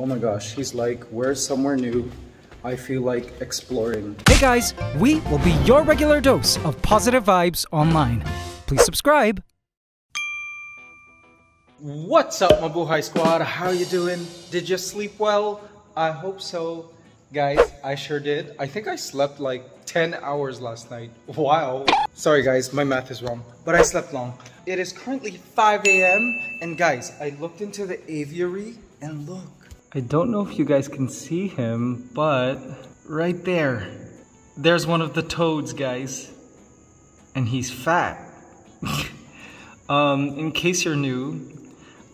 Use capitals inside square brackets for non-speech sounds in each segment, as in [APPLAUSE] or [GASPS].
Oh my gosh, he's like, where's somewhere new? I feel like exploring. Hey guys, we will be your regular dose of positive vibes online. Please subscribe. What's up, Mabuhay Squad? How you doing? Did you sleep well? I hope so. Guys, I sure did. I think I slept like 10 hours last night. Wow. Sorry guys, my math is wrong, but I slept long. It is currently 5 a.m. and guys, I looked into the aviary and look. I don't know if you guys can see him, but right there, there's one of the toads, guys. And he's fat. [LAUGHS] um, in case you're new,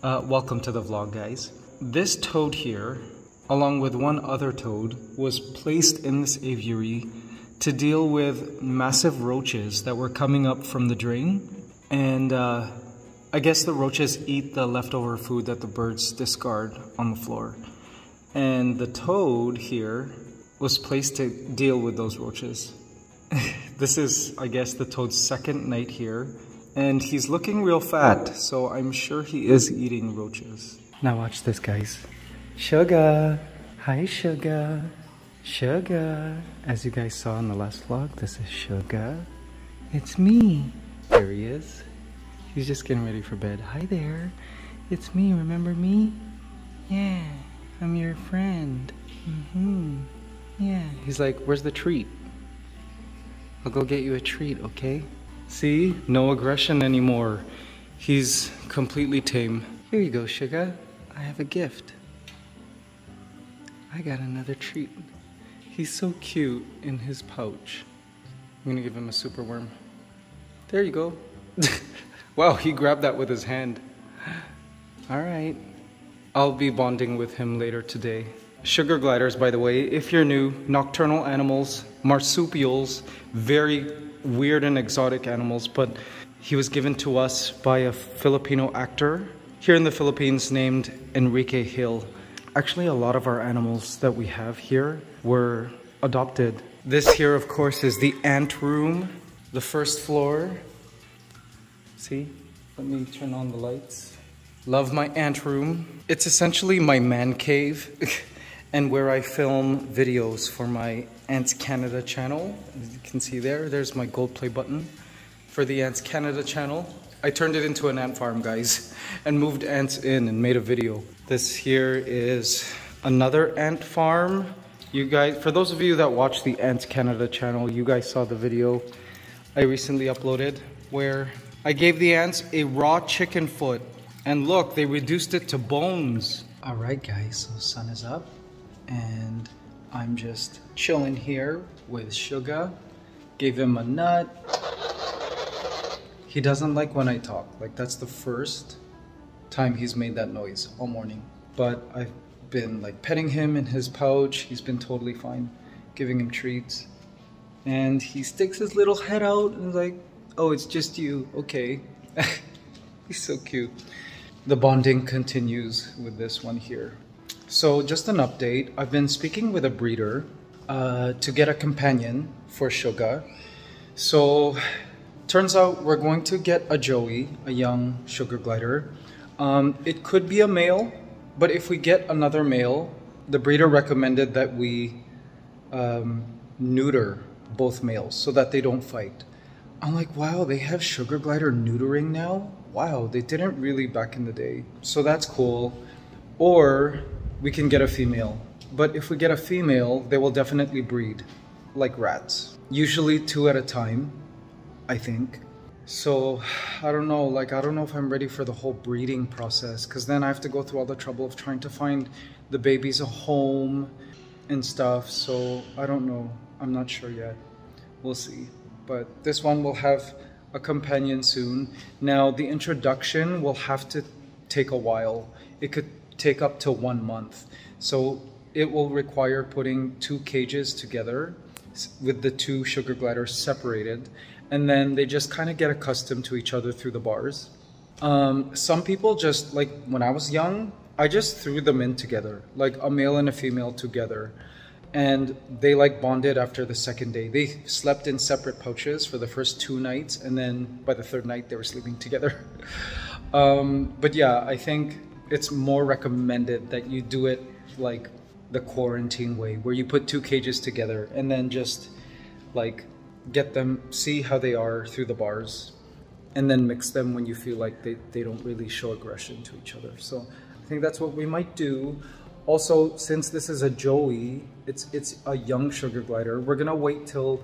uh, welcome to the vlog, guys. This toad here, along with one other toad, was placed in this aviary to deal with massive roaches that were coming up from the drain. And uh, I guess the roaches eat the leftover food that the birds discard on the floor. And the toad here was placed to deal with those roaches. [LAUGHS] this is, I guess, the toad's second night here. And he's looking real fat, so I'm sure he is eating roaches. Now watch this, guys. Sugar! Hi, Sugar! Sugar! As you guys saw in the last vlog, this is Sugar. It's me! There he is. He's just getting ready for bed. Hi there! It's me, remember me? Yeah, I'm your friend. Mm-hmm. Yeah. He's like, where's the treat? I'll go get you a treat, okay? See? No aggression anymore. He's completely tame. Here you go, Sugar. I have a gift. I got another treat. He's so cute in his pouch. I'm gonna give him a super worm. There you go. [LAUGHS] wow, he grabbed that with his hand. All right. I'll be bonding with him later today. Sugar gliders, by the way, if you're new, nocturnal animals, marsupials, very weird and exotic animals, but he was given to us by a Filipino actor here in the Philippines named Enrique Gil. Actually, a lot of our animals that we have here were adopted. This here, of course, is the ant room, the first floor. See? Let me turn on the lights. Love my ant room. It's essentially my man cave [LAUGHS] and where I film videos for my Ants Canada channel. As you can see there, there's my gold play button for the Ants Canada channel. I turned it into an ant farm, guys, [LAUGHS] and moved ants in and made a video. This here is another ant farm. You guys, for those of you that watch the Ants Canada channel, you guys saw the video I recently uploaded where I gave the ants a raw chicken foot. And look, they reduced it to bones. All right, guys, so sun is up and I'm just chilling here with Sugar. Gave him a nut. He doesn't like when I talk. Like that's the first time he's made that noise all morning. But I've been like petting him in his pouch. He's been totally fine, giving him treats. And he sticks his little head out and is like, oh, it's just you. Okay. [LAUGHS] he's so cute. The bonding continues with this one here. So just an update. I've been speaking with a breeder uh, to get a companion for Sugar. So turns out we're going to get a Joey, a young sugar glider. Um, it could be a male, but if we get another male, the breeder recommended that we um, neuter both males so that they don't fight. I'm like, wow, they have sugar glider neutering now? Wow, they didn't really back in the day. So that's cool. Or we can get a female. But if we get a female, they will definitely breed like rats. Usually two at a time, I think. So I don't know, like I don't know if I'm ready for the whole breeding process because then I have to go through all the trouble of trying to find the babies a home and stuff. So I don't know. I'm not sure yet. We'll see. But this one will have a companion soon. Now the introduction will have to take a while. It could take up to one month. So it will require putting two cages together with the two sugar gliders separated and then they just kind of get accustomed to each other through the bars. Um, some people just like when I was young, I just threw them in together, like a male and a female together. And they like bonded after the second day. They slept in separate pouches for the first two nights, and then by the third night, they were sleeping together. [LAUGHS] um, but yeah, I think it's more recommended that you do it like the quarantine way, where you put two cages together and then just like get them, see how they are through the bars, and then mix them when you feel like they, they don't really show aggression to each other. So I think that's what we might do. Also, since this is a Joey, it's it's a young sugar glider. We're gonna wait till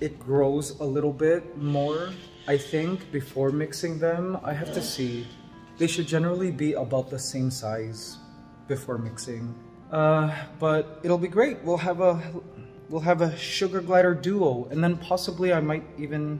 it grows a little bit more. I think before mixing them, I have to see. They should generally be about the same size before mixing. Uh, but it'll be great. We'll have a we'll have a sugar glider duo, and then possibly I might even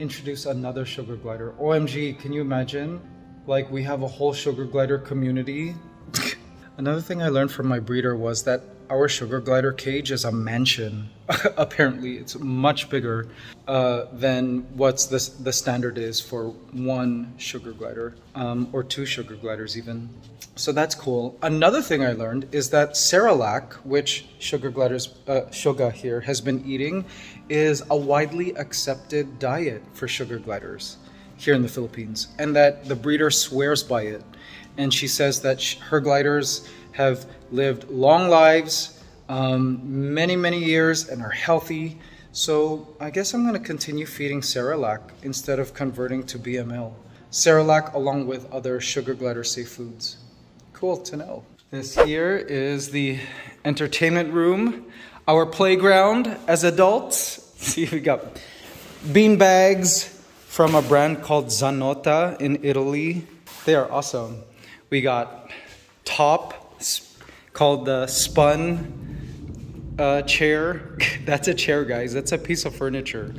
introduce another sugar glider. OMG, can you imagine? Like we have a whole sugar glider community. [LAUGHS] Another thing I learned from my breeder was that our sugar glider cage is a mansion. [LAUGHS] Apparently, it's much bigger uh, than what's the, the standard is for one sugar glider um, or two sugar gliders, even. So that's cool. Another thing I learned is that Cerelac, which sugar gliders, uh, Suga here has been eating, is a widely accepted diet for sugar gliders here in the Philippines, and that the breeder swears by it. And she says that her gliders have lived long lives, um, many, many years, and are healthy. So I guess I'm going to continue feeding Cerelac instead of converting to BML. Cerelac along with other sugar glider safe foods. Cool to know. This here is the entertainment room, our playground as adults. [LAUGHS] See, we got bean bags from a brand called Zanotta in Italy. They are awesome. We got top called the spun uh, chair. [LAUGHS] That's a chair, guys. That's a piece of furniture.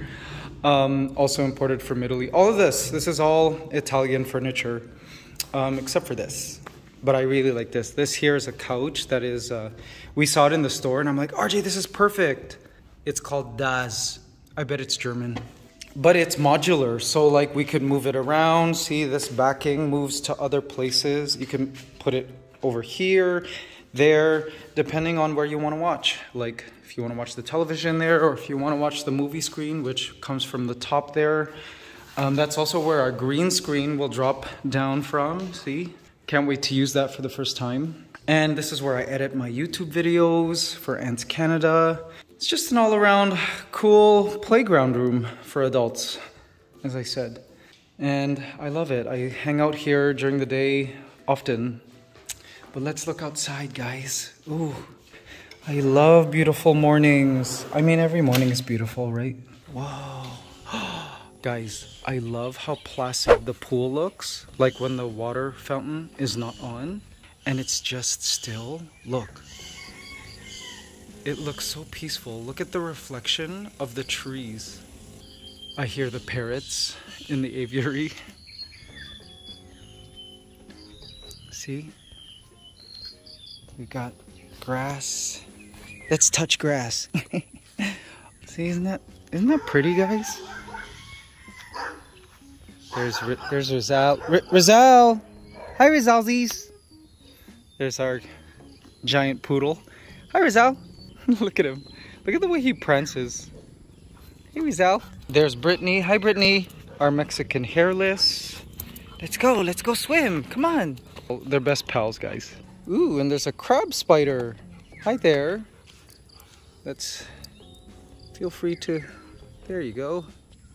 Um, also imported from Italy. All of this, this is all Italian furniture, um, except for this. But I really like this. This here is a couch that is, uh, we saw it in the store and I'm like, RJ, this is perfect. It's called Das. I bet it's German. But it's modular, so like we could move it around. See, this backing moves to other places. You can put it over here there, depending on where you want to watch. Like if you want to watch the television there, or if you want to watch the movie screen, which comes from the top there. Um, that's also where our green screen will drop down from. See? Can't wait to use that for the first time. And this is where I edit my YouTube videos for Ants Canada. It's just an all around cool playground room for adults, as I said. And I love it. I hang out here during the day often but let's look outside, guys. Ooh, I love beautiful mornings. I mean, every morning is beautiful, right? Wow. [GASPS] guys, I love how placid the pool looks. Like when the water fountain is not on and it's just still. Look. It looks so peaceful. Look at the reflection of the trees. I hear the parrots in the aviary. See? We got grass. Let's touch grass. [LAUGHS] See, isn't that isn't that pretty, guys? There's there's Rizal. Rizal. Hi, Rizalzies. There's our giant poodle. Hi, Rizal. [LAUGHS] Look at him. Look at the way he prances. Hey, Rizal. There's Brittany. Hi, Brittany. Our Mexican hairless. Let's go. Let's go swim. Come on. They're best pals, guys. Ooh, and there's a crab spider. Hi there. Let's feel free to, there you go.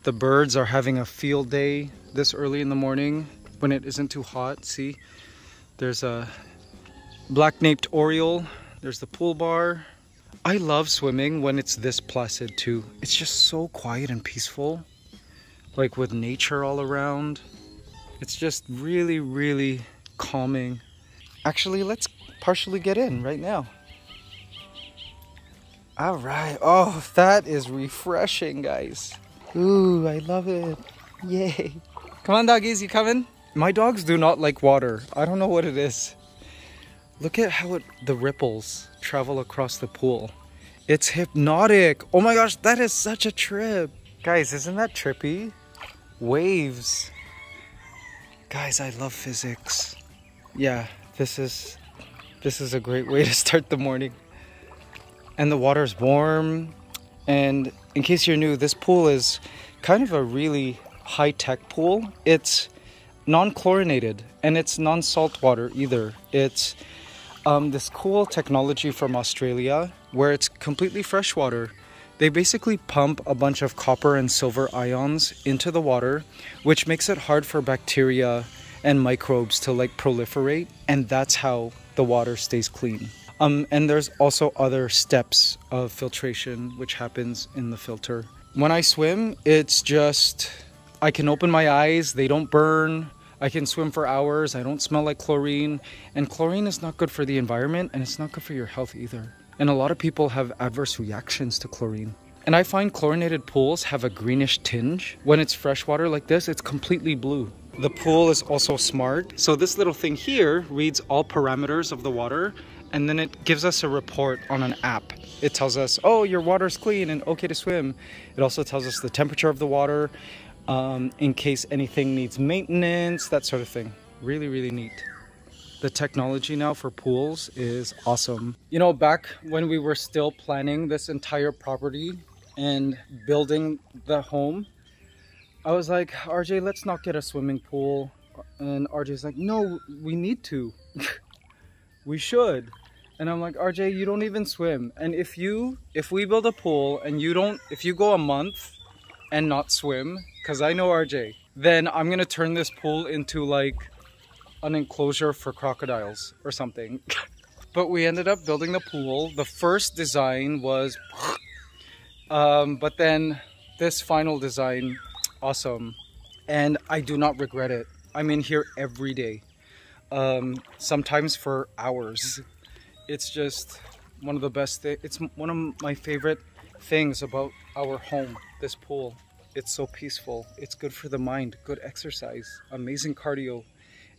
The birds are having a field day this early in the morning when it isn't too hot. See, there's a black-naped oriole. There's the pool bar. I love swimming when it's this placid too. It's just so quiet and peaceful. Like with nature all around. It's just really, really calming. Actually, let's partially get in right now. All right. Oh, that is refreshing, guys. Ooh, I love it. Yay. Come on, doggies, you coming? My dogs do not like water. I don't know what it is. Look at how it, the ripples travel across the pool. It's hypnotic. Oh my gosh, that is such a trip. Guys, isn't that trippy? Waves. Guys, I love physics. Yeah, this is this is a great way [LAUGHS] to start the morning. And the water is warm. And in case you're new, this pool is kind of a really high-tech pool. It's non-chlorinated and it's non-salt water either. It's um, this cool technology from Australia where it's completely freshwater. They basically pump a bunch of copper and silver ions into the water, which makes it hard for bacteria and microbes to like proliferate, and that's how the water stays clean. Um, and there's also other steps of filtration which happens in the filter. When I swim, it's just I can open my eyes, they don't burn. I can swim for hours, I don't smell like chlorine. And chlorine is not good for the environment and it's not good for your health either. And a lot of people have adverse reactions to chlorine. And I find chlorinated pools have a greenish tinge. When it's freshwater like this, it's completely blue. The pool is also smart. So this little thing here reads all parameters of the water and then it gives us a report on an app. It tells us, oh, your water's clean and okay to swim. It also tells us the temperature of the water um, in case anything needs maintenance, that sort of thing. Really, really neat. The technology now for pools is awesome. You know, back when we were still planning this entire property and building the home, I was like, RJ, let's not get a swimming pool. And RJ's like, no, we need to. [LAUGHS] we should. And I'm like, RJ, you don't even swim. And if you, if we build a pool and you don't, if you go a month and not swim, because I know RJ, then I'm gonna turn this pool into like an enclosure for crocodiles or something. [LAUGHS] but we ended up building the pool. The first design was, [LAUGHS] um, but then this final design, awesome. And I do not regret it. I'm in here every day. Um, sometimes for hours it's just one of the best. It's one of my favorite things about our home, this pool. It's so peaceful. It's good for the mind, good exercise, amazing cardio,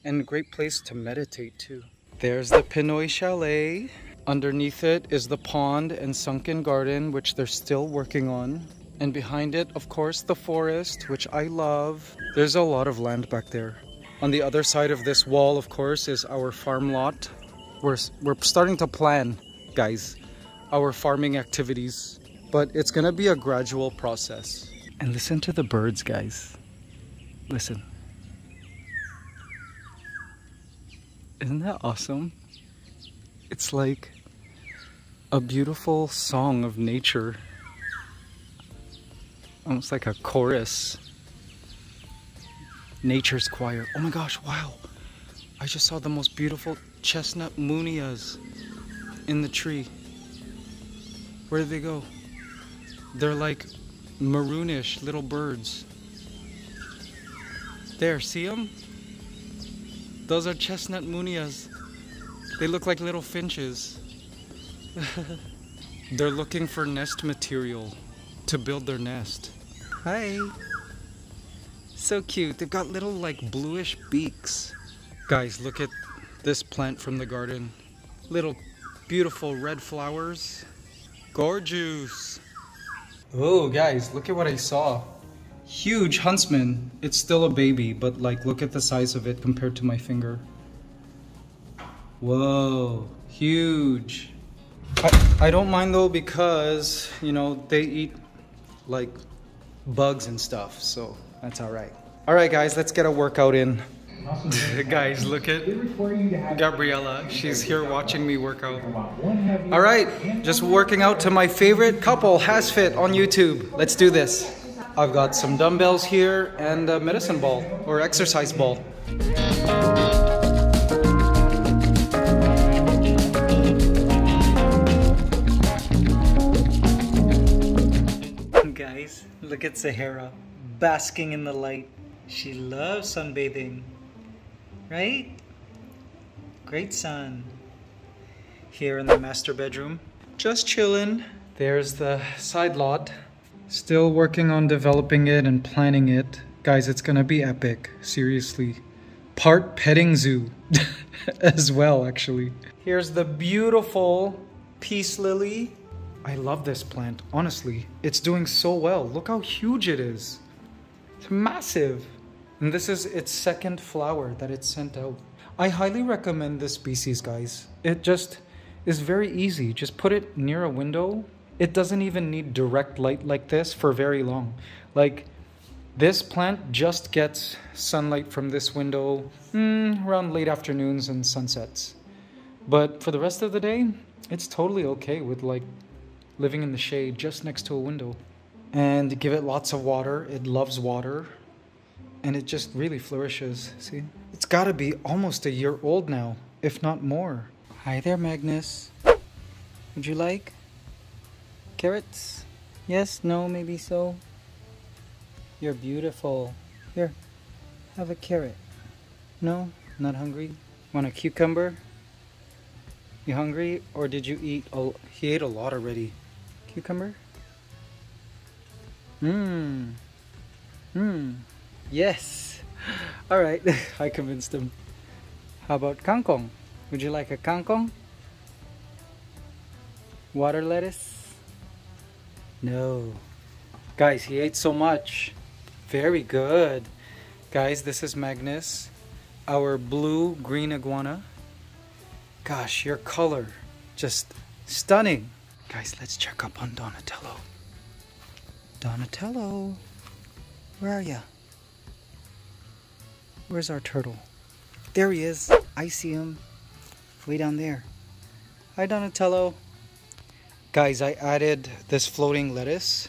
and a great place to meditate too. There's the Pinoy Chalet. Underneath it is the pond and sunken garden, which they're still working on. And behind it, of course, the forest, which I love. There's a lot of land back there. On the other side of this wall, of course, is our farm lot, we're, we're starting to plan, guys, our farming activities, but it's gonna be a gradual process. And listen to the birds, guys. Listen. Isn't that awesome? It's like a beautiful song of nature. Almost like a chorus. Nature's choir. Oh my gosh, wow. I just saw the most beautiful chestnut munias in the tree. Where did they go? They're like maroonish little birds. There, see them? Those are chestnut munias. They look like little finches. [LAUGHS] They're looking for nest material to build their nest. Hi. So cute. They've got little like bluish beaks. Guys, look at this plant from the garden. Little beautiful red flowers. Gorgeous. Oh, guys, look at what I saw. Huge huntsman. It's still a baby, but like, look at the size of it compared to my finger. Whoa, huge. I, I don't mind though because, you know, they eat like bugs and stuff, so that's all right. All right, guys, let's get a workout in. [LAUGHS] Guys, look at Gabriella. She's here watching me work out. All right, just working out to my favorite couple, HasFit on YouTube. Let's do this. I've got some dumbbells here and a medicine ball or exercise ball. Guys, look at Sahara basking in the light. She loves sunbathing right? Great sun. Here in the master bedroom, just chilling. There's the side lot. Still working on developing it and planning it. Guys, it's gonna be epic, seriously. Part petting zoo [LAUGHS] as well, actually. Here's the beautiful peace lily. I love this plant, honestly. It's doing so well. Look how huge it is. It's massive. And this is its second flower that it sent out. I highly recommend this species, guys. It just is very easy. Just put it near a window. It doesn't even need direct light like this for very long. Like, this plant just gets sunlight from this window mm, around late afternoons and sunsets. But for the rest of the day, it's totally okay with like living in the shade just next to a window. And give it lots of water. It loves water. And it just really flourishes. See? It's gotta be almost a year old now, if not more. Hi there, Magnus. Would you like carrots? Yes, no, maybe so. You're beautiful. Here, have a carrot. No, not hungry. Want a cucumber? You hungry or did you eat a he ate a lot already. Cucumber? Mmm. Mmm. Yes. [GASPS] All right, [LAUGHS] I convinced him. How about kangkong? Would you like a kangkong? Water lettuce? No. Guys, he ate so much. Very good. Guys, this is Magnus, our blue green iguana. Gosh, your color, just stunning. Guys, let's check up on Donatello. Donatello, where are you? Where's our turtle? There he is. I see him. Way down there. Hi, Donatello. Guys, I added this floating lettuce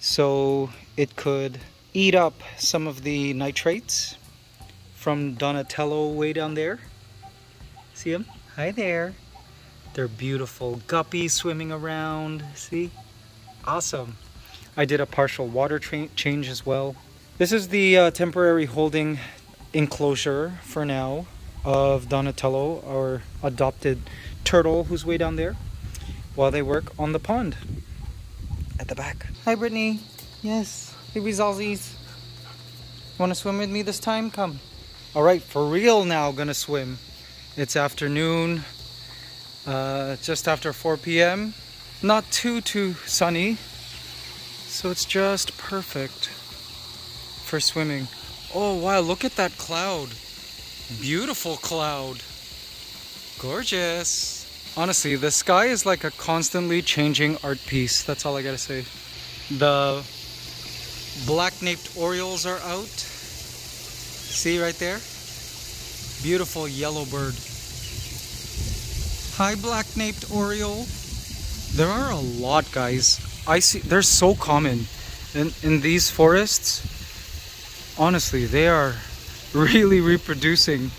so it could eat up some of the nitrates from Donatello way down there. See him? Hi there. They're beautiful guppies swimming around. See? Awesome. I did a partial water change as well. This is the uh, temporary holding enclosure for now of Donatello, our adopted turtle who's way down there, while they work on the pond at the back. Hi, Brittany. Yes, baby Zalzies. Want to swim with me this time? Come. All right, for real now, gonna swim. It's afternoon, uh, just after 4 p.m. Not too, too sunny, so it's just perfect for swimming. Oh, wow, look at that cloud. Beautiful cloud. Gorgeous. Honestly, the sky is like a constantly changing art piece. That's all I gotta say. The black-naped orioles are out. See right there? Beautiful yellow bird. Hi, black-naped oriole. There are a lot, guys. I see. They're so common in in these forests. Honestly, they are [LAUGHS] really reproducing.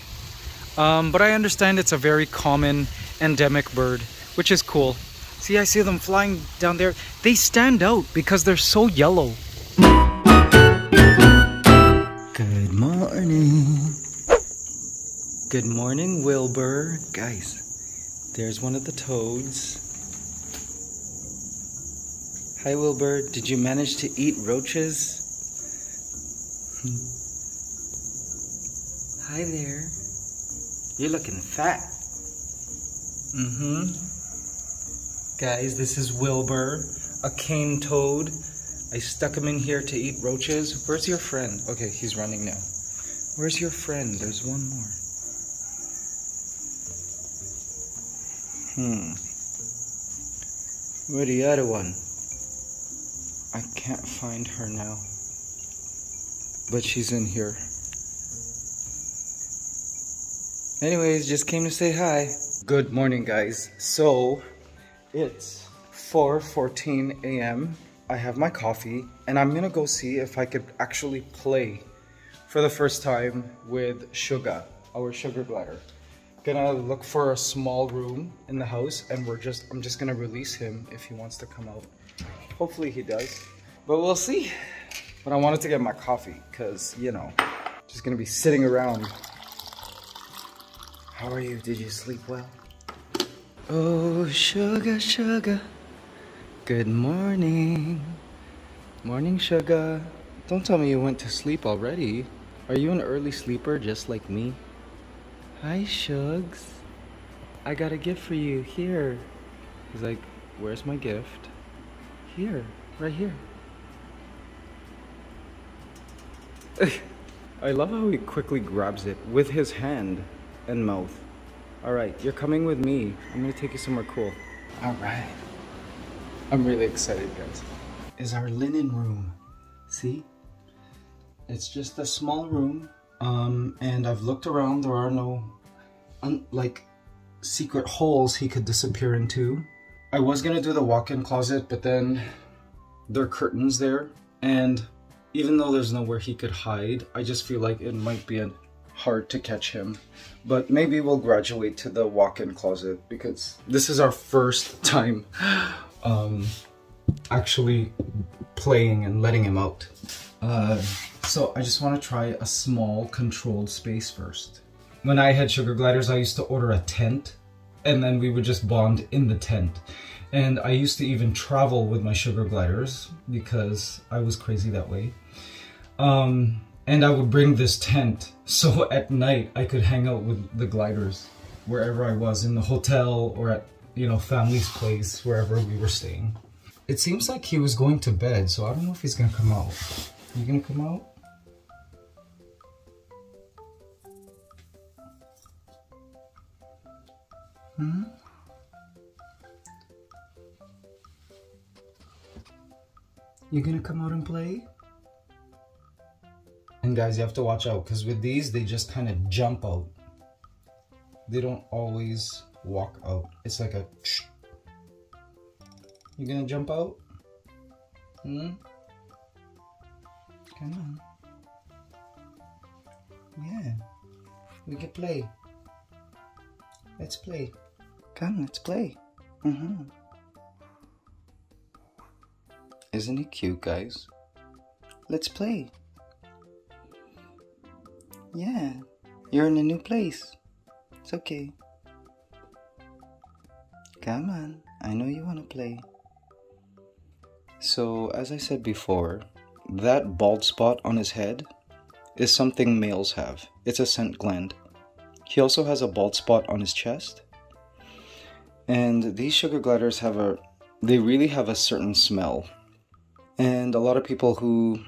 Um, but I understand it's a very common endemic bird, which is cool. See, I see them flying down there. They stand out because they're so yellow. Good morning. Good morning, Wilbur. Guys, there's one of the toads. Hi, Wilbur. Did you manage to eat roaches? Hi there. You're looking fat. Mm-hmm. Guys, this is Wilbur, a cane toad. I stuck him in here to eat roaches. Where's your friend? Okay, he's running now. Where's your friend? There's one more. Hmm. Where the other one? I can't find her now. But she's in here. Anyways, just came to say hi. Good morning, guys. So, it's 4.14 a.m. I have my coffee, and I'm gonna go see if I could actually play for the first time with Sugar, our sugar glider. Gonna look for a small room in the house, and we're just I'm just gonna release him if he wants to come out. Hopefully he does, but we'll see. But I wanted to get my coffee, cause you know, just gonna be sitting around how are you? Did you sleep well? Oh, sugar, sugar. Good morning. Morning, sugar. Don't tell me you went to sleep already. Are you an early sleeper just like me? Hi, Shugs. I got a gift for you. Here. He's like, where's my gift? Here. Right here. [LAUGHS] I love how he quickly grabs it with his hand and mouth. All right, you're coming with me. I'm gonna take you somewhere cool. All right. I'm really excited, guys. Is our linen room. See? It's just a small room. Um, and I've looked around. There are no, like, secret holes he could disappear into. I was gonna do the walk-in closet, but then there are curtains there, and even though there's nowhere he could hide, I just feel like it might be hard to catch him. But maybe we'll graduate to the walk-in closet because this is our first time um, actually playing and letting him out. Uh, so I just want to try a small controlled space first. When I had sugar gliders, I used to order a tent and then we would just bond in the tent. And I used to even travel with my sugar gliders because I was crazy that way. Um, and I would bring this tent so [LAUGHS] at night I could hang out with the gliders wherever I was in the hotel or at, you know, family's place, wherever we were staying. It seems like he was going to bed, so I don't know if he's gonna come out. You gonna come out? Hmm? You gonna come out and play? And guys, you have to watch out because with these, they just kind of jump out. They don't always walk out. It's like a... You gonna jump out? Hmm? Come on. Yeah. We can play. Let's play. Come, let's play. Mm-hmm. Isn't he cute, guys? Let's play. Yeah, you're in a new place. It's okay. Come on, I know you want to play. So, as I said before, that bald spot on his head is something males have. It's a scent gland. He also has a bald spot on his chest. And these sugar gliders have a, they really have a certain smell. And a lot of people who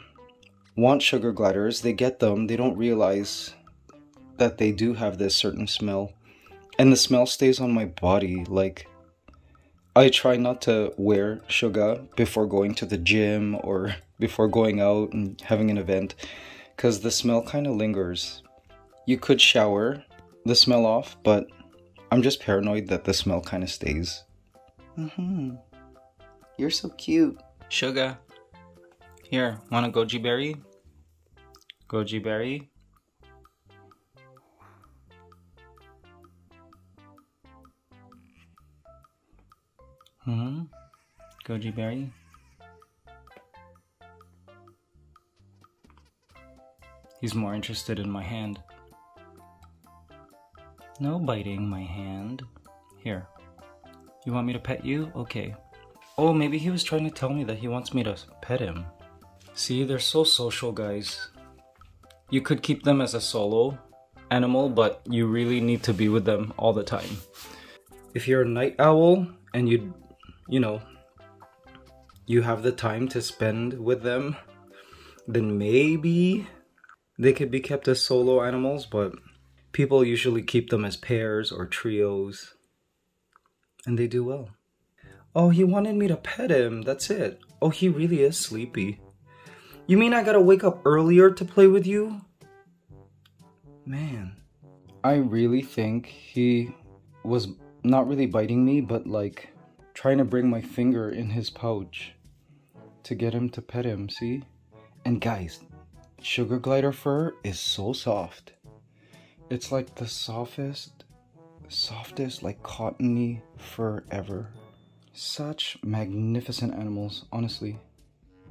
want sugar gliders, they get them, they don't realize that they do have this certain smell. And the smell stays on my body. Like, I try not to wear sugar before going to the gym or [LAUGHS] before going out and having an event because the smell kind of lingers. You could shower the smell off, but I'm just paranoid that the smell kind of stays. Mm-hmm. You're so cute. Sugar. Here, want a goji berry? Goji berry? Hmm? Goji berry? He's more interested in my hand. No biting my hand. Here. You want me to pet you? Okay. Oh, maybe he was trying to tell me that he wants me to pet him. See, they're so social, guys. You could keep them as a solo animal, but you really need to be with them all the time. If you're a night owl and you, you know, you have the time to spend with them, then maybe they could be kept as solo animals, but people usually keep them as pairs or trios, and they do well. Oh, he wanted me to pet him, that's it. Oh, he really is sleepy. You mean I gotta wake up earlier to play with you? Man. I really think he was not really biting me, but like trying to bring my finger in his pouch to get him to pet him, see? And guys, sugar glider fur is so soft. It's like the softest, softest, like cottony fur ever. Such magnificent animals, honestly.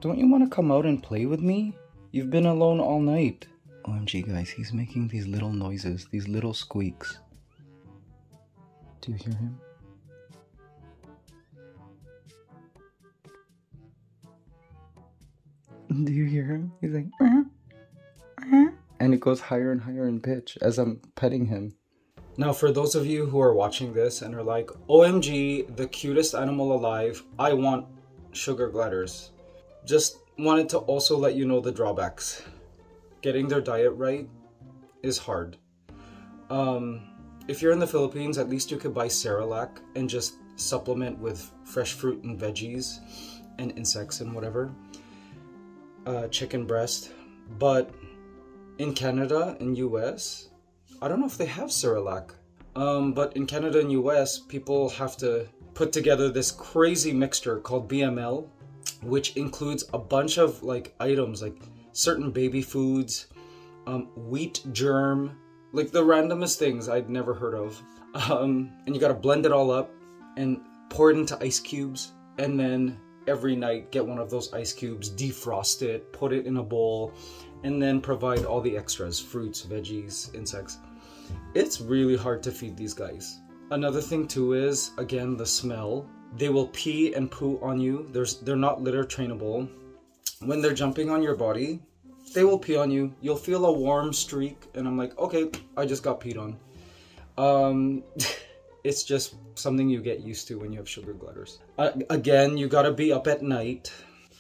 Don't you want to come out and play with me? You've been alone all night. OMG guys, he's making these little noises, these little squeaks. Do you hear him? [LAUGHS] Do you hear him? He's like, uh, uh, and it goes higher and higher in pitch as I'm petting him. Now, for those of you who are watching this and are like, OMG, the cutest animal alive, I want sugar gliders. Just wanted to also let you know the drawbacks. Getting their diet right is hard. Um, if you're in the Philippines, at least you could buy Cerelac and just supplement with fresh fruit and veggies and insects and whatever. Uh, chicken breast. But in Canada and US, I don't know if they have Cerelac. Um, but in Canada and US, people have to put together this crazy mixture called BML, which includes a bunch of like items like certain baby foods, um, wheat germ, like the randomest things I'd never heard of. Um, and you gotta blend it all up and pour it into ice cubes, and then every night get one of those ice cubes, defrost it, put it in a bowl, and then provide all the extras fruits, veggies, insects. It's really hard to feed these guys. Another thing too is again the smell. They will pee and poo on you. There's they're not litter trainable. When they're jumping on your body, they will pee on you. You'll feel a warm streak, and I'm like, okay, I just got peed on. Um, [LAUGHS] it's just something you get used to when you have sugar gliders. Uh, again, you gotta be up at night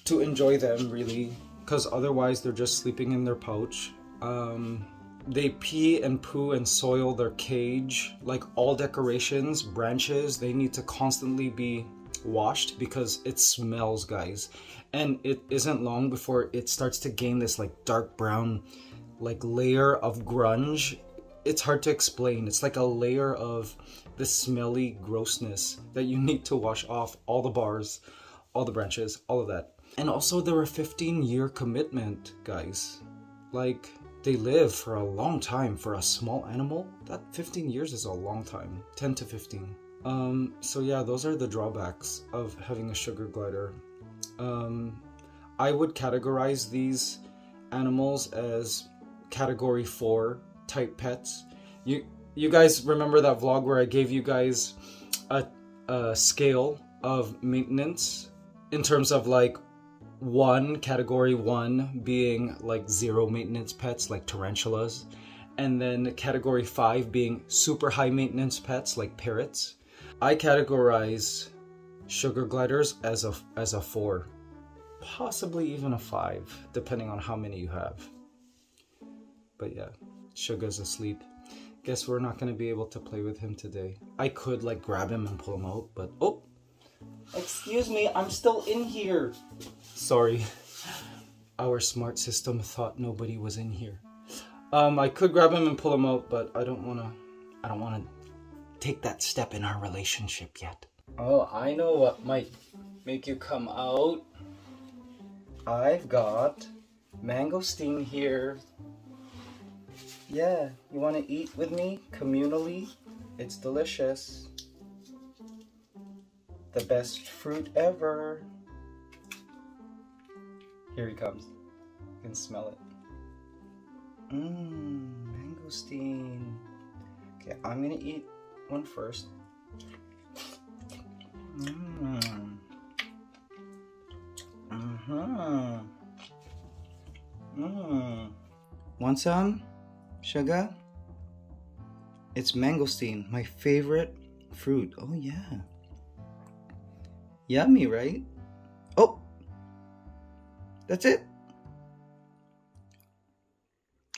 to enjoy them, really, because otherwise they're just sleeping in their pouch. Um, they pee and poo and soil their cage. Like all decorations, branches, they need to constantly be washed because it smells, guys. And it isn't long before it starts to gain this like dark brown like layer of grunge. It's hard to explain. It's like a layer of the smelly grossness that you need to wash off all the bars, all the branches, all of that. And also they're a 15 year commitment, guys. Like they live for a long time for a small animal. That 15 years is a long time, 10 to 15. Um, so yeah, those are the drawbacks of having a sugar glider. Um, I would categorize these animals as category four type pets. You you guys remember that vlog where I gave you guys a, a scale of maintenance in terms of like one category one being like zero maintenance pets like tarantulas and then category five being super high maintenance pets like parrots. I categorize sugar gliders as a as a four possibly even a five depending on how many you have. But yeah sugar's asleep. Guess we're not going to be able to play with him today. I could like grab him and pull him out but oh excuse me i'm still in here Sorry. Our smart system thought nobody was in here. Um, I could grab him and pull him out, but I don't wanna I don't wanna take that step in our relationship yet. Oh, I know what might make you come out. I've got mangosteen here. Yeah, you wanna eat with me communally? It's delicious. The best fruit ever. Here he comes. You can smell it. Mmm, mangosteen. Okay, I'm gonna eat one first. Mmm. Mm-hmm. Mmm. Want some? Sugar? It's mangosteen, my favorite fruit. Oh yeah. Yummy, right? Oh, that's it.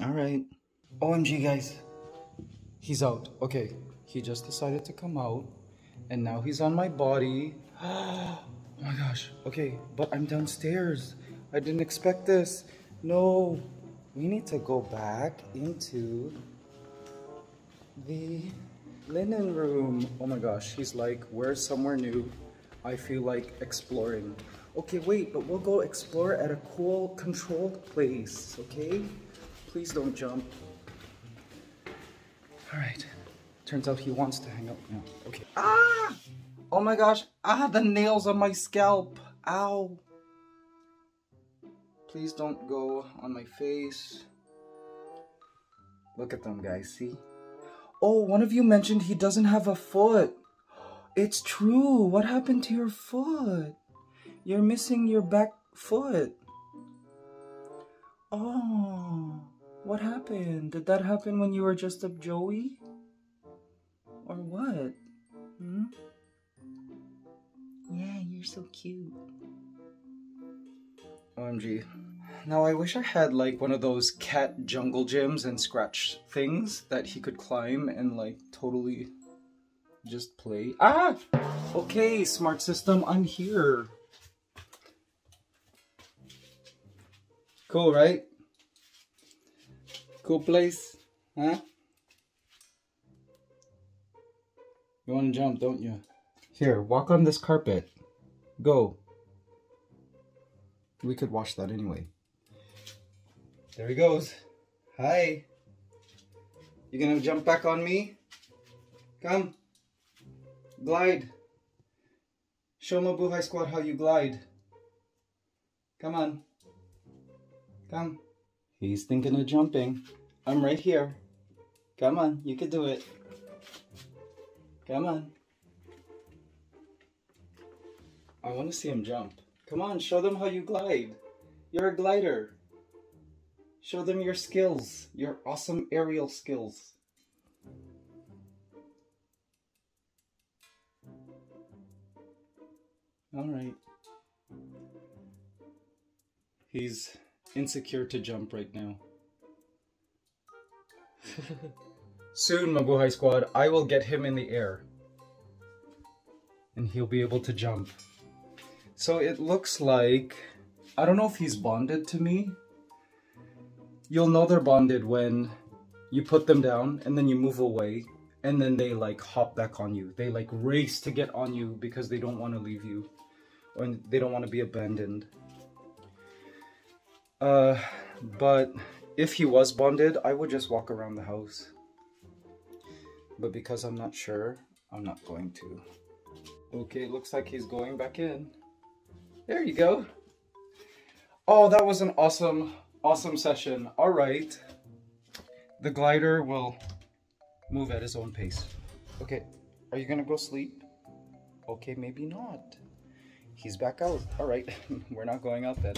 All right. OMG, guys. He's out. Okay. He just decided to come out. And now he's on my body. [GASPS] Oh my gosh. Okay. But I'm downstairs. I didn't expect this. No. We need to go back into the linen room. Oh my gosh. He's like, where's somewhere new? I feel like exploring. Okay, wait, but we'll go explore at a cool, controlled place, okay? Please don't jump. All right. Turns out he wants to hang out now. Okay. Ah! Oh my gosh. Ah, the nails on my scalp. Ow. Please don't go on my face. Look at them, guys. See? Oh, one of you mentioned he doesn't have a foot. It's true. What happened to your foot? You're missing your back foot. Oh, what happened? Did that happen when you were just a Joey? Or what? Hmm? Yeah, you're so cute. OMG. Now I wish I had like one of those cat jungle gyms and scratch things that he could climb and like totally just play. Ah! Okay, smart system, I'm here. Cool, right? Cool place, huh? You want to jump, don't you? Here, walk on this carpet. Go. We could wash that anyway. There he goes. Hi. You gonna jump back on me? Come. Glide. Show Mabuhay Squad how you glide. Come on. Come. He's thinking of jumping. I'm right here. Come on, you can do it. Come on. I want to see him jump. Come on, show them how you glide. You're a glider. Show them your skills, your awesome aerial skills. All right. He's insecure to jump right now. [LAUGHS] Soon, Mabuhay Squad, I will get him in the air. And he'll be able to jump. So it looks like... I don't know if he's bonded to me. You'll know they're bonded when you put them down and then you move away and then they like hop back on you. They like race to get on you because they don't want to leave you or they don't want to be abandoned. Uh, but if he was bonded, I would just walk around the house. But because I'm not sure, I'm not going to. Okay, looks like he's going back in. There you go. Oh, that was an awesome, awesome session. All right. The glider will move at his own pace. Okay, are you gonna go sleep? Okay, maybe not. He's back out. All right, [LAUGHS] we're not going out then.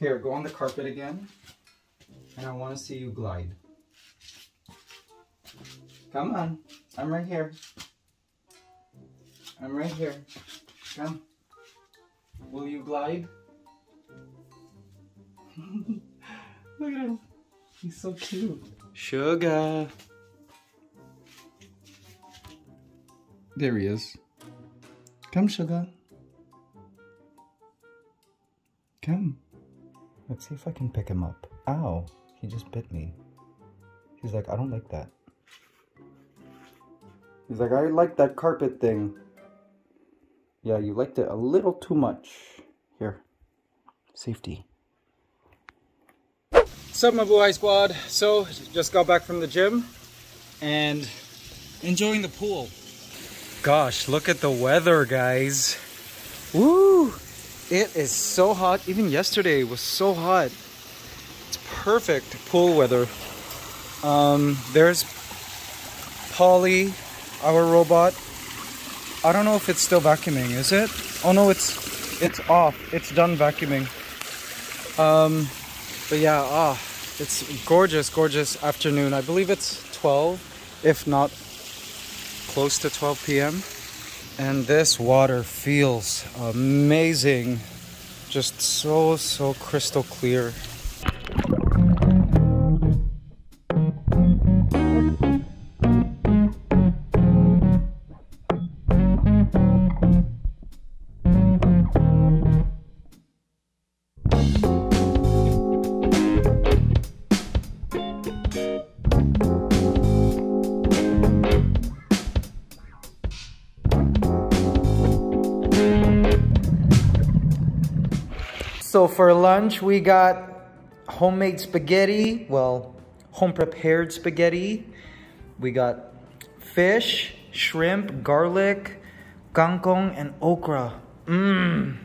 Here, go on the carpet again. And I want to see you glide. Come on. I'm right here. I'm right here. Come. Will you glide? [LAUGHS] Look at him. He's so cute. Sugar. There he is. Come, Sugar. Come. Let's see if I can pick him up. Ow, he just bit me. He's like, I don't like that. He's like, I like that carpet thing. Yeah, you liked it a little too much. Here, safety. What's up, Mabuhay Squad? So, just got back from the gym and enjoying the pool. Gosh, look at the weather, guys. Woo! It is so hot. Even yesterday was so hot. It's perfect pool weather. Um, there's Polly, our robot. I don't know if it's still vacuuming, is it? Oh no, it's it's off. It's done vacuuming. Um, but yeah, ah, it's gorgeous, gorgeous afternoon. I believe it's 12, if not close to 12 p.m. And this water feels amazing. Just so, so crystal clear. For lunch, we got homemade spaghetti. Well, home prepared spaghetti. We got fish, shrimp, garlic, kangkong, and okra. Mmm.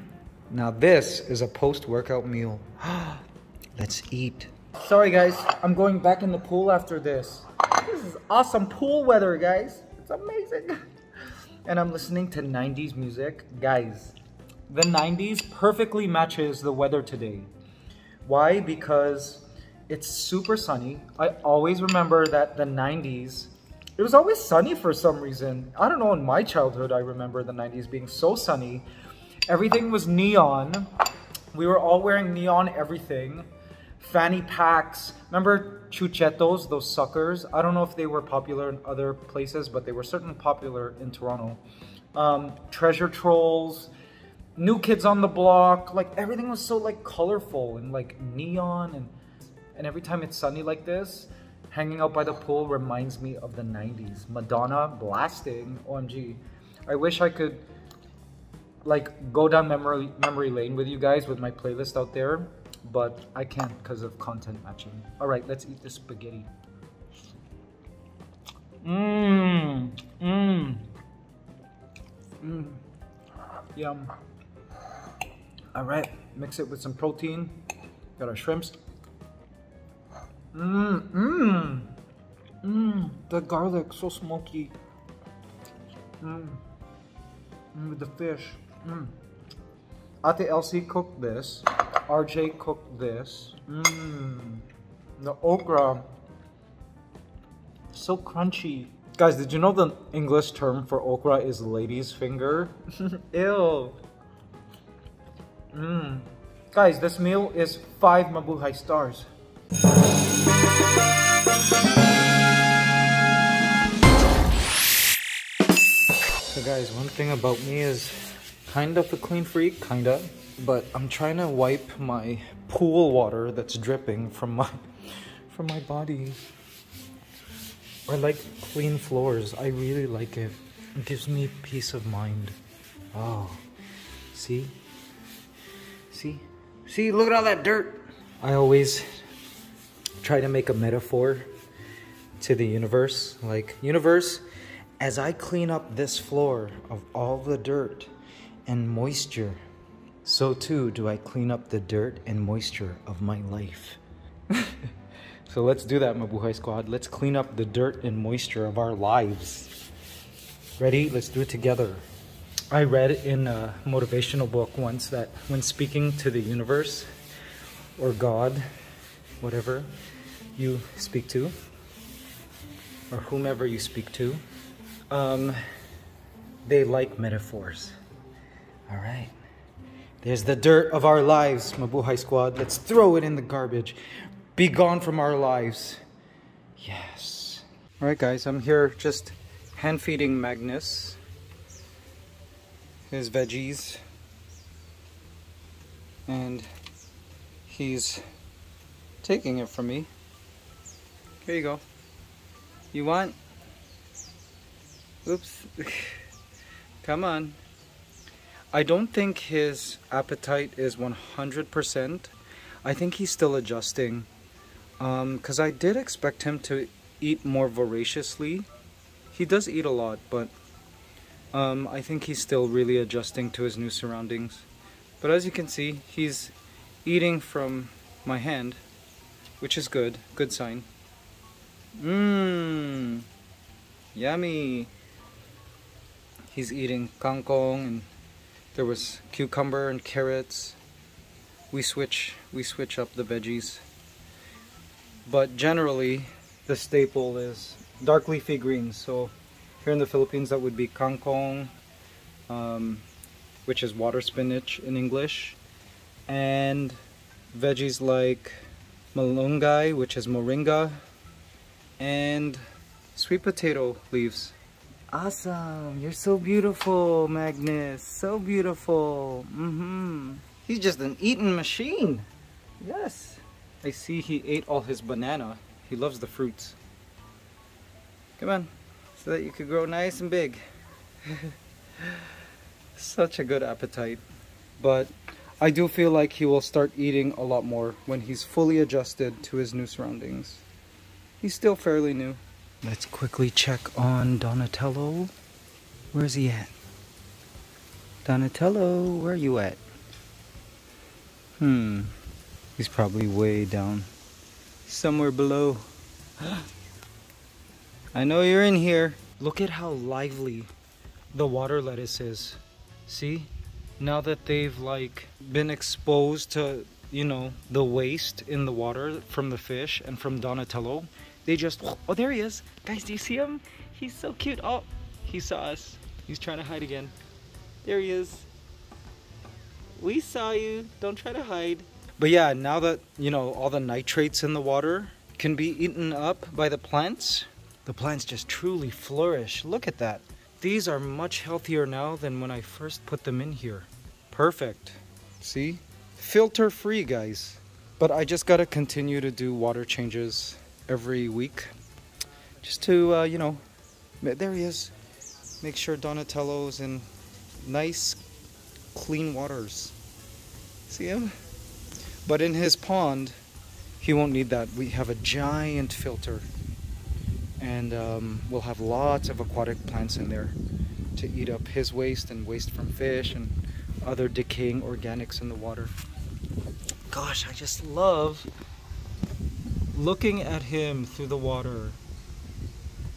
Now this is a post-workout meal. [GASPS] Let's eat. Sorry guys, I'm going back in the pool after this. This is awesome pool weather, guys. It's amazing. [LAUGHS] And I'm listening to 90s music. Guys, the 90s perfectly matches the weather today. Why? Because it's super sunny. I always remember that the 90s, it was always sunny for some reason. I don't know, in my childhood, I remember the 90s being so sunny. Everything was neon. We were all wearing neon everything. Fanny packs. Remember chuchetos, those suckers? I don't know if they were popular in other places, but they were certainly popular in Toronto. Um, treasure trolls New Kids on the Block, like everything was so like colorful and like neon and and every time it's sunny like this, hanging out by the pool reminds me of the 90s. Madonna blasting, OMG. I wish I could like go down memory memory lane with you guys with my playlist out there, but I can't because of content matching. All right, let's eat this spaghetti. Mmm, mmm, mmm, yum. All right, mix it with some protein. Got our shrimps. Mmm, mmm, mmm. The garlic so smoky. Mmm, mm, with the fish. Mm. Ate Elsie cooked this. RJ cooked this. Mmm. The okra. So crunchy. Guys, did you know the English term for okra is lady's finger? [LAUGHS] Ew. Mmm. Guys, this meal is five Mabuhay stars. So guys, one thing about me is kind of a clean freak, kind of. But I'm trying to wipe my pool water that's dripping from my [LAUGHS] from my body. I like clean floors. I really like it. It gives me peace of mind. Oh, see? See? See, look at all that dirt. I always try to make a metaphor to the universe. Like, universe, as I clean up this floor of all the dirt, and moisture, so too do I clean up the dirt and moisture of my life. [LAUGHS] so let's do that, Mabuhay Squad. Let's clean up the dirt and moisture of our lives. Ready? Let's do it together. I read in a motivational book once that when speaking to the universe or God, whatever you speak to, or whomever you speak to, um, they like metaphors. All right. There's the dirt of our lives, Mabuhay Squad. Let's throw it in the garbage. Be gone from our lives. Yes. All right, guys. I'm here just hand feeding Magnus his veggies. And he's taking it from me. Here you go. You want? Oops. [LAUGHS] Come on. I don't think his appetite is 100%. I think he's still adjusting. Because um, I did expect him to eat more voraciously. He does eat a lot, but um, I think he's still really adjusting to his new surroundings. But as you can see, he's eating from my hand, which is good. Good sign. Mmm. Yummy. He's eating kangkong and there was cucumber and carrots. We switch we switch up the veggies. But generally the staple is dark leafy greens. So here in the Philippines that would be kangkong, um, which is water spinach in English, and veggies like malunggay, which is moringa, and sweet potato leaves. Awesome. You're so beautiful, Magnus. So beautiful. Mm-hmm. He's just an eating machine. Yes. I see he ate all his banana. He loves the fruits. Come on. So that you could grow nice and big. [LAUGHS] Such a good appetite. But I do feel like he will start eating a lot more when he's fully adjusted to his new surroundings. He's still fairly new. Let's quickly check on Donatello. Where's he at? Donatello, where are you at? Hmm. He's probably way down. Somewhere below. [GASPS] [GASPS] [GASPS] I know you're in here. Look at how lively the water lettuce is. See? Now that they've like been exposed to, you know, the waste in the water from the fish and from Donatello, they just, oh, there he is. Guys, do you see him? He's so cute. Oh, he saw us. He's trying to hide again. There he is. We saw you. Don't try to hide. But yeah, now that, you know, all the nitrates in the water can be eaten up by the plants, the plants just truly flourish. Look at that. These are much healthier now than when I first put them in here. Perfect. See? Filter free, guys. But I just gotta continue to do water changes every week just to, uh, you know, there he is. Make sure Donatello's in nice, clean waters. See him? But in his pond, he won't need that. We have a giant filter and um, we'll have lots of aquatic plants in there to eat up his waste and waste from fish and other decaying organics in the water. Gosh, I just love looking at him through the water.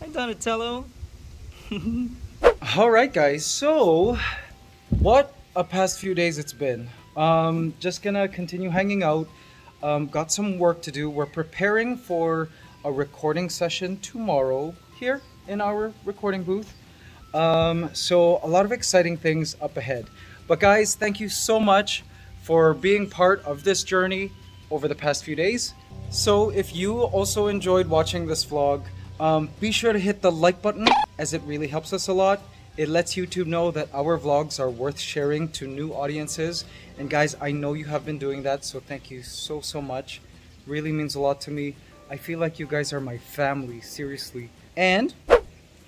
Hi Donatello. [LAUGHS] All right guys, so what a past few days it's been. Um, just gonna continue hanging out. Um, got some work to do. We're preparing for a recording session tomorrow here in our recording booth. Um, so a lot of exciting things up ahead. But guys, thank you so much for being part of this journey over the past few days. So if you also enjoyed watching this vlog, um, be sure to hit the like button as it really helps us a lot. It lets YouTube know that our vlogs are worth sharing to new audiences. And guys, I know you have been doing that, so thank you so, so much. Really means a lot to me. I feel like you guys are my family, seriously. And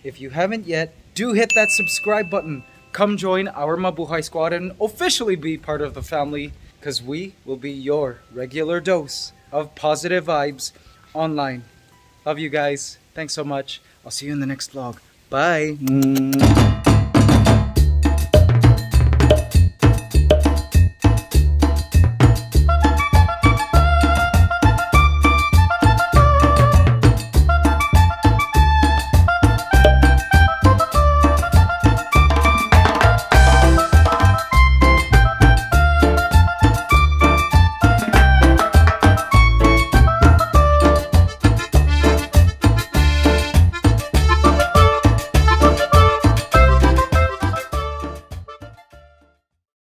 if you haven't yet, do hit that subscribe button. Come join our Mabuhay squad and officially be part of the family because we will be your regular dose of positive vibes online. Love you guys. Thanks so much. I'll see you in the next vlog. Bye.